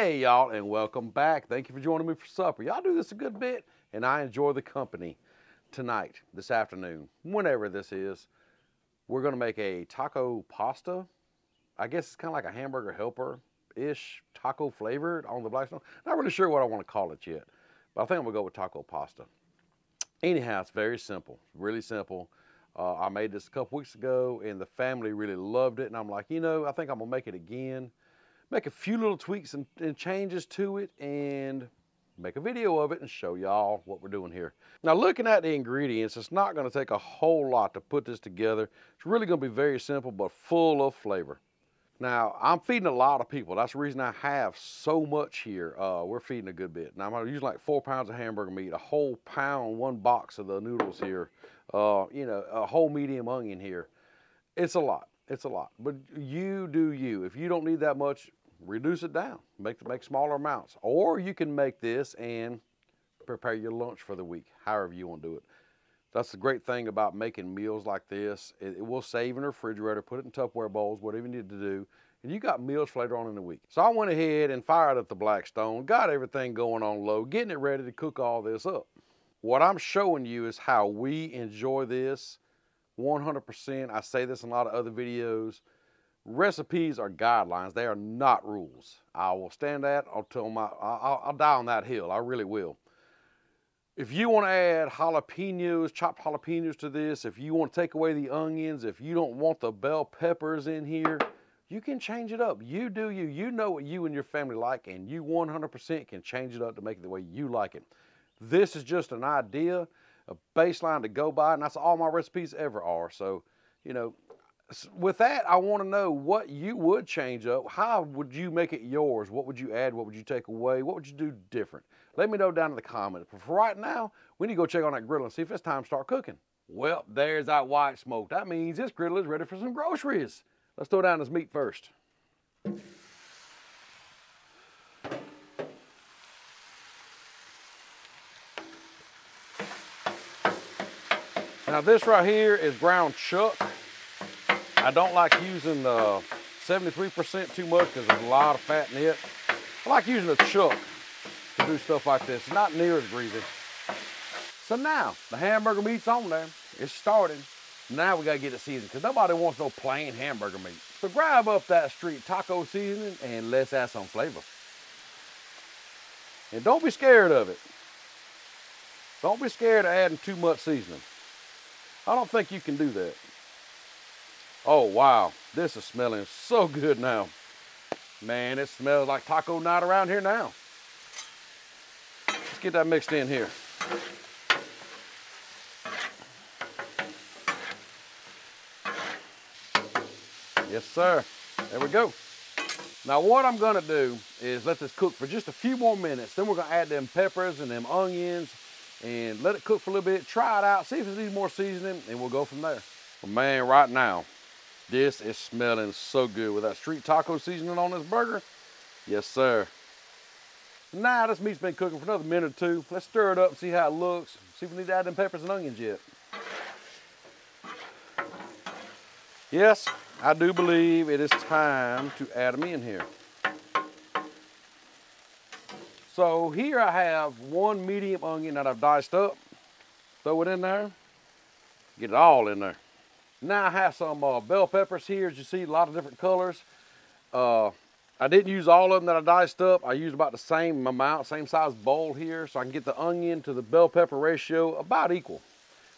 Hey, y'all, and welcome back. Thank you for joining me for supper. Y'all do this a good bit, and I enjoy the company. Tonight, this afternoon, whenever this is, we're gonna make a taco pasta. I guess it's kind of like a hamburger helper-ish, taco flavored on the Blackstone. Not really sure what I want to call it yet, but I think I'm gonna go with taco pasta. Anyhow, it's very simple, really simple. Uh, I made this a couple weeks ago, and the family really loved it. And I'm like, you know, I think I'm gonna make it again make a few little tweaks and, and, changes to it and make a video of it and show y'all what we're doing here. Now looking at the ingredients, it's not gonna take a whole lot to put this together. It's really gonna be very simple but full of flavor. Now I'm feeding a lot of people. That's the reason I have so much here. Uh, we're feeding a good bit. Now I'm using like four pounds of hamburger meat, a whole pound, one box of the noodles here, uh, you know, a whole medium onion here. It's a lot. It's a lot, but you do you. If you don't need that much, reduce it down, make, make smaller amounts. Or you can make this and prepare your lunch for the week, however you want to do it. That's the great thing about making meals like this. It, it will save in the refrigerator, put it in Tupperware bowls, whatever you need to do. And you got meals later on in the week. So I went ahead and fired up the Blackstone, got everything going on low, getting it ready to cook all this up. What I'm showing you is how we enjoy this 100%. I say this in a lot of other videos. Recipes are guidelines. They are not rules. I will stand that until my, I'll, I'll die on that hill. I really will. If you want to add jalapenos, chopped jalapenos to this, if you want to take away the onions, if you don't want the bell peppers in here, you can change it up. You do you. You know what you and your family like, and you 100% can change it up to make it the way you like it. This is just an idea, a baseline to go by, and that's all my recipes ever are. So, you know, with that, I want to know what you would change up. How would you make it yours? What would you add? What would you take away? What would you do different? Let me know down in the comments. But for right now, we need to go check on that grill and see if it's time to start cooking. Well, there's that white smoke. That means this grill is ready for some groceries. Let's throw down this meat first. Now this right here is ground chuck. I don't like using the 73% too much because there's a lot of fat in it. I like using a chuck to do stuff like this. Not near as greasy. So now, the hamburger meat's on there. It's starting. Now we gotta get it seasoned because nobody wants no plain hamburger meat. So grab up that street taco seasoning and let's add some flavor. And don't be scared of it. Don't be scared of adding too much seasoning. I don't think you can do that. Oh, wow. This is smelling so good now. Man, it smells like taco night around here now. Let's get that mixed in here. Yes, sir. There we go. Now what I'm gonna do is let this cook for just a few more minutes. Then we're gonna add them peppers and them onions and let it cook for a little bit. Try it out, see if it needs more seasoning, and we'll go from there. Well, man, right now, this is smelling so good with that street taco seasoning on this burger. Yes, sir. Now this meat's been cooking for another minute or two. Let's stir it up and see how it looks. See if we need to add them peppers and onions yet. Yes, I do believe it is time to add them in here. So here I have one medium onion that I've diced up. Throw it in there. Get it all in there. Now I have some uh, bell peppers here, as you see, a lot of different colors. Uh, I didn't use all of them that I diced up. I used about the same amount, same size bowl here, so I can get the onion to the bell pepper ratio about equal.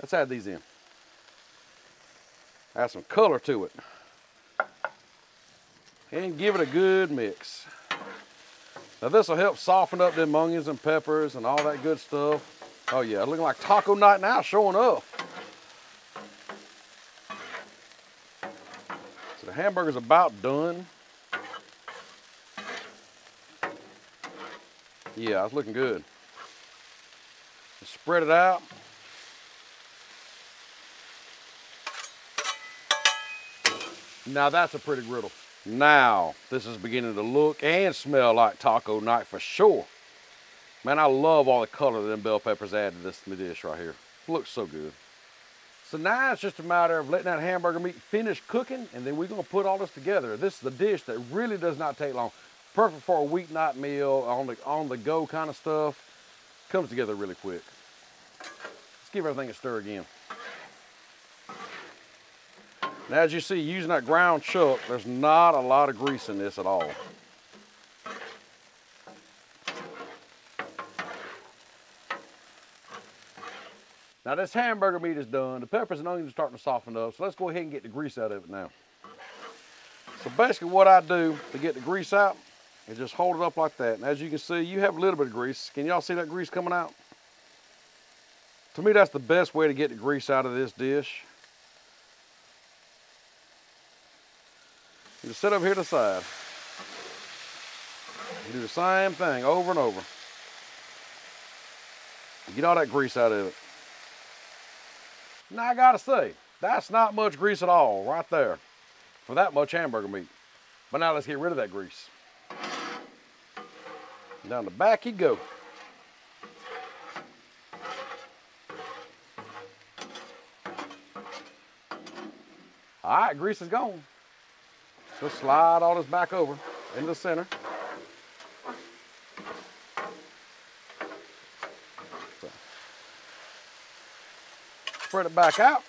Let's add these in. Add some color to it. And give it a good mix. Now this will help soften up them onions and peppers and all that good stuff. Oh yeah, looking like taco night now showing up. Hamburger's about done. Yeah, it's looking good. Spread it out. Now that's a pretty griddle. Now, this is beginning to look and smell like taco night for sure. Man, I love all the color that them bell peppers add to this dish right here. looks so good. So now it's just a matter of letting that hamburger meat finish cooking and then we're gonna put all this together. This is the dish that really does not take long. Perfect for a weeknight meal, on the, on the go kind of stuff. Comes together really quick. Let's give everything a stir again. Now as you see, using that ground chuck, there's not a lot of grease in this at all. Now this hamburger meat is done. The peppers and onions are starting to soften up, so let's go ahead and get the grease out of it now. So basically what I do to get the grease out is just hold it up like that. And as you can see, you have a little bit of grease. Can y'all see that grease coming out? To me, that's the best way to get the grease out of this dish. You just sit over here to the side. do the same thing over and over. Get all that grease out of it. Now I gotta say, that's not much grease at all right there for that much hamburger meat. But now let's get rid of that grease. Down the back you go. All right, grease is gone. So slide all this back over into the center. Spread it back out.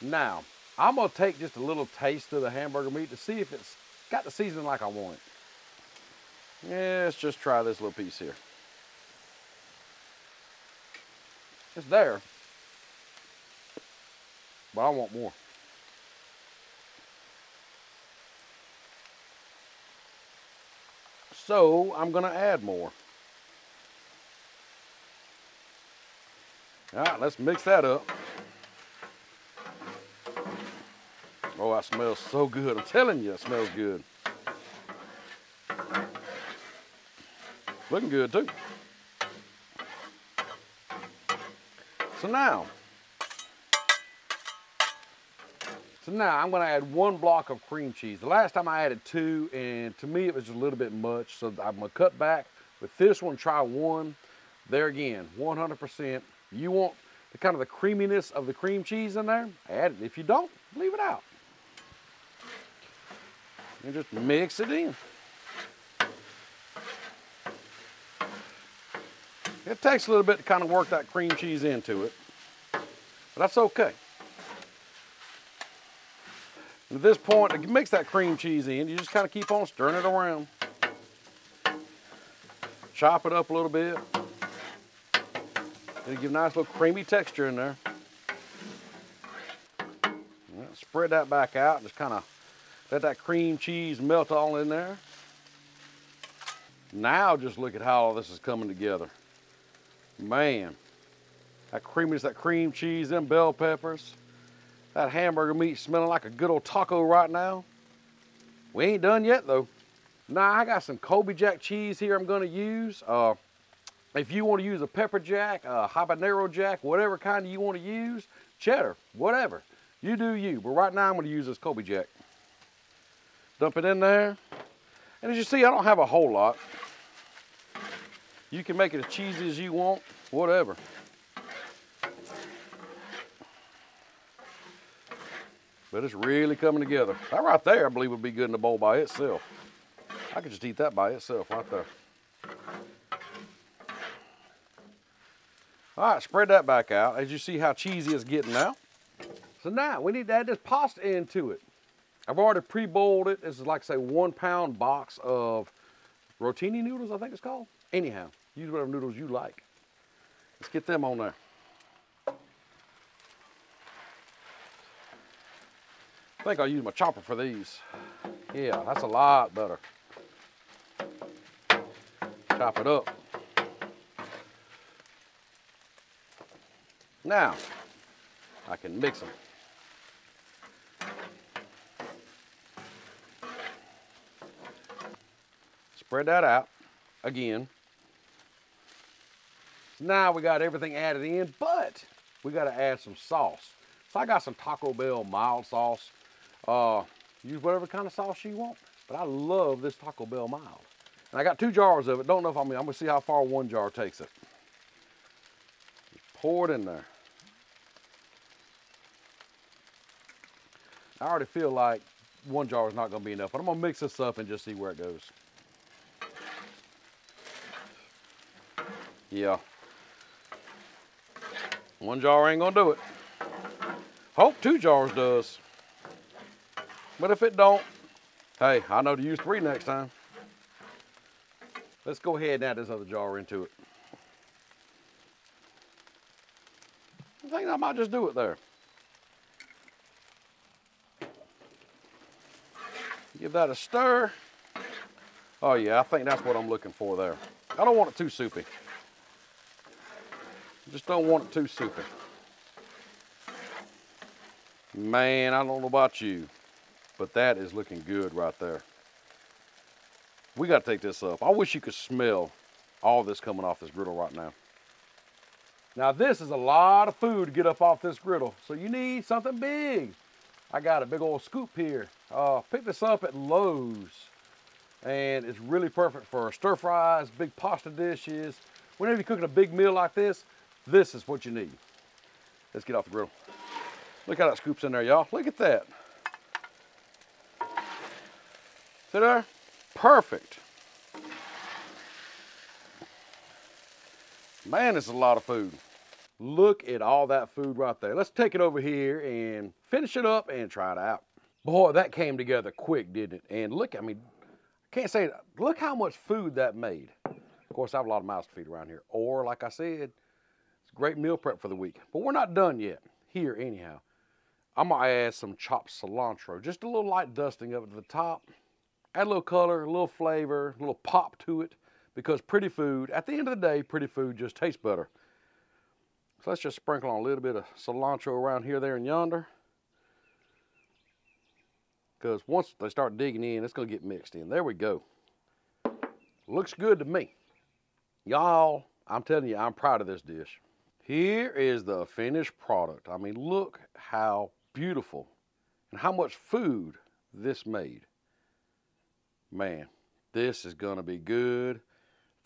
Now, I'm gonna take just a little taste of the hamburger meat to see if it's got the seasoning like I want it. Yeah, let's just try this little piece here. It's there, but I want more. So I'm gonna add more. All right, let's mix that up. Oh, that smells so good. I'm telling you, it smells good. Looking good too. So now, so now I'm gonna add one block of cream cheese. The last time I added two, and to me it was a little bit much, so I'm gonna cut back. With this one, try one. There again, 100%. You want the kind of the creaminess of the cream cheese in there, add it. If you don't, leave it out. And just mix it in. It takes a little bit to kind of work that cream cheese into it, but that's okay. And at this point, to mix that cream cheese in, you just kind of keep on stirring it around. Chop it up a little bit. It'll give a nice little creamy texture in there. Spread that back out, just kind of let that cream cheese melt all in there. Now just look at how all this is coming together. Man, that creaminess, that cream cheese, them bell peppers, that hamburger meat smelling like a good old taco right now. We ain't done yet though. Now I got some Colby Jack cheese here I'm gonna use. Uh, if you want to use a pepper jack, a habanero jack, whatever kind you want to use, cheddar, whatever. You do you. But right now I'm going to use this Colby jack. Dump it in there. And as you see, I don't have a whole lot. You can make it as cheesy as you want, whatever. But it's really coming together. That right there, I believe, would be good in the bowl by itself. I could just eat that by itself right there. All right, spread that back out. As you see how cheesy it's getting now. So now we need to add this pasta into it. I've already pre-boiled it. This is like say one pound box of rotini noodles, I think it's called. Anyhow, use whatever noodles you like. Let's get them on there. I think I'll use my chopper for these. Yeah, that's a lot better. Chop it up. Now, I can mix them. Spread that out again. Now we got everything added in, but we got to add some sauce. So I got some Taco Bell mild sauce. Uh, use whatever kind of sauce you want, but I love this Taco Bell mild. And I got two jars of it. Don't know if I'm, I'm gonna see how far one jar takes it. Pour it in there. I already feel like one jar is not gonna be enough, but I'm gonna mix this up and just see where it goes. Yeah. One jar ain't gonna do it. Hope two jars does. But if it don't, hey, I know to use three next time. Let's go ahead and add this other jar into it. I think I might just do it there. Give that a stir. Oh yeah, I think that's what I'm looking for there. I don't want it too soupy. Just don't want it too soupy. Man, I don't know about you, but that is looking good right there. We got to take this up. I wish you could smell all this coming off this griddle right now. Now this is a lot of food to get up off this griddle, so you need something big. I got a big old scoop here. Uh, picked this up at Lowe's, and it's really perfect for stir fries, big pasta dishes. Whenever you're cooking a big meal like this, this is what you need. Let's get off the griddle. Look how that scoops in there, y'all. Look at that. See there? Perfect. Man, it's a lot of food. Look at all that food right there. Let's take it over here and finish it up and try it out. Boy, that came together quick, didn't it? And look, I mean, I can't say, look how much food that made. Of course, I have a lot of mouths to feed around here. Or, like I said, it's great meal prep for the week. But we're not done yet, here anyhow. I'm gonna add some chopped cilantro, just a little light dusting up it to the top. Add a little color, a little flavor, a little pop to it, because pretty food, at the end of the day, pretty food just tastes better. So let's just sprinkle on a little bit of cilantro around here, there, and yonder. Because once they start digging in, it's gonna get mixed in. There we go. Looks good to me. Y'all, I'm telling you, I'm proud of this dish. Here is the finished product. I mean, look how beautiful and how much food this made. Man, this is gonna be good.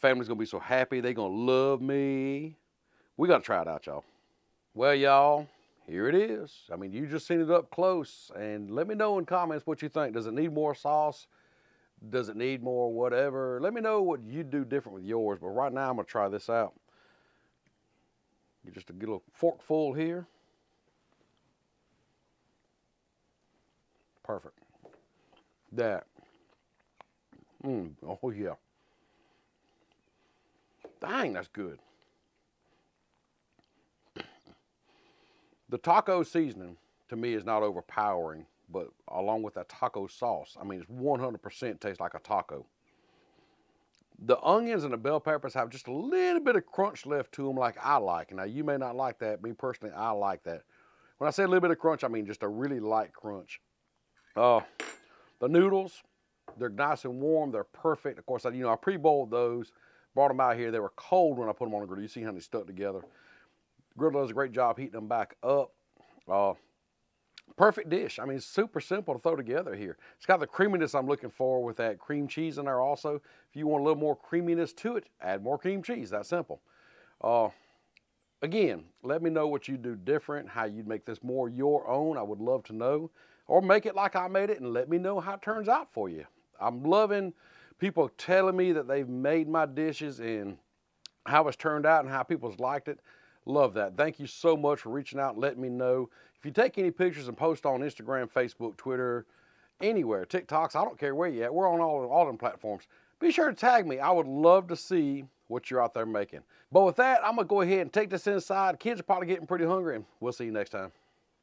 Family's gonna be so happy. They're gonna love me. We gotta try it out, y'all. Well, y'all, here it is. I mean, you just seen it up close and let me know in comments what you think. Does it need more sauce? Does it need more whatever? Let me know what you do different with yours. But right now, I'm gonna try this out. Get just a good little fork full here. Perfect. That. Mmm, oh yeah. Dang, that's good. The taco seasoning to me is not overpowering, but along with that taco sauce, I mean, it's 100% tastes like a taco. The onions and the bell peppers have just a little bit of crunch left to them like I like. Now, you may not like that. Me personally, I like that. When I say a little bit of crunch, I mean just a really light crunch. Uh, the noodles, they're nice and warm. They're perfect. Of course, I, you know, I pre-boiled those, brought them out here. They were cold when I put them on the grill. You see how they stuck together. Griddle does a great job heating them back up. Uh, perfect dish. I mean, super simple to throw together here. It's got the creaminess I'm looking for with that cream cheese in there also. If you want a little more creaminess to it, add more cream cheese. That simple. Uh, again, let me know what you do different, how you'd make this more your own. I would love to know or make it like I made it and let me know how it turns out for you. I'm loving people telling me that they've made my dishes and how it's turned out and how people's liked it. Love that. Thank you so much for reaching out and letting me know. If you take any pictures and post on Instagram, Facebook, Twitter, anywhere, TikToks, I don't care where you're at. We're on all, all them platforms. Be sure to tag me. I would love to see what you're out there making. But with that, I'm going to go ahead and take this inside. Kids are probably getting pretty hungry, and we'll see you next time.